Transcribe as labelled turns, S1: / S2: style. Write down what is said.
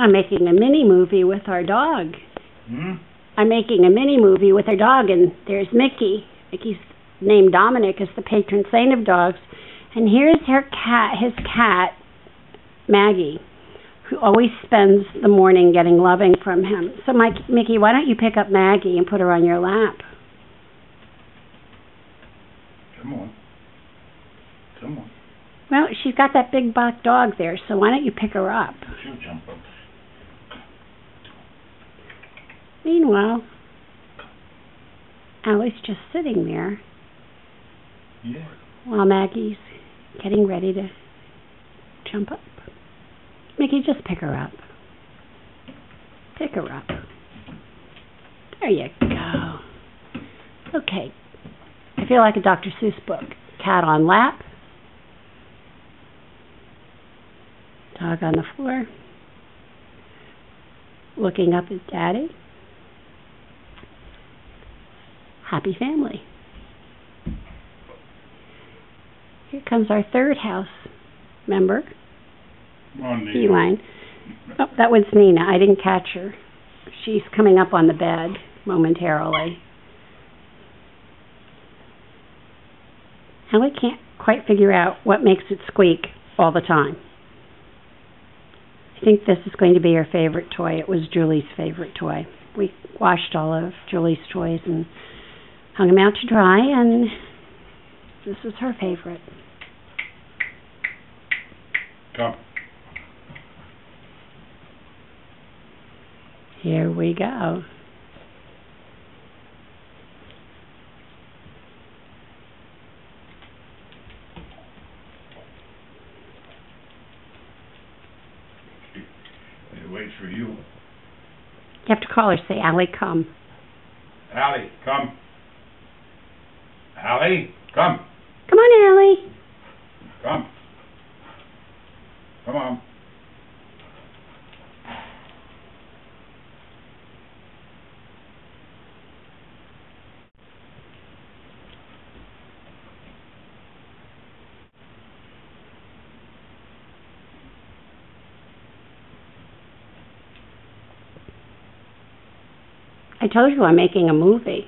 S1: I'm making a mini movie with our dog.
S2: Hmm?
S1: I'm making a mini movie with our dog, and there's Mickey. Mickey's named Domenic is the patron saint of dogs, and here's her cat, his cat, Maggie, who always spends the morning getting loving from him. So, Mike, Mickey, why don't you pick up Maggie and put her on your lap?
S2: Come on. Come on.
S1: Well, she's got that big black dog there, so why don't you pick her up?
S2: She'll jump up.
S1: Meanwhile, Allie's just sitting there
S2: Yeah.
S1: while Maggie's getting ready to jump up. Mickey, just pick her up. Pick her up. There you go. Okay. I feel like a Dr. Seuss book. Cat on lap. Dog on the floor. Looking up at Daddy. Happy family. Here comes our third house member,
S2: Nina.
S1: Feline. Oh, that was Nina. I didn't catch her. She's coming up on the bed momentarily. And we can't quite figure out what makes it squeak all the time. I think this is going to be her favorite toy. It was Julie's favorite toy. We washed all of Julie's toys and hung them out to dry, and this is her favorite.
S2: Come.
S1: Here we go.
S2: It waits for you.
S1: You have to call her, say, Allie, come.
S2: Allie, come. Allie, come.
S1: Come on, Allie.
S2: Come. Come on.
S1: I told you I'm making a movie.